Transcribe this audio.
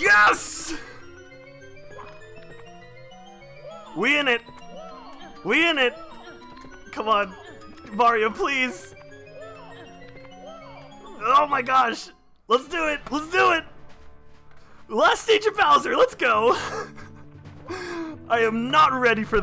Yes! We in it! We in it! Come on, Mario, please! Oh my gosh! Let's do it! Let's do it! Last stage of Bowser, let's go! I am not ready for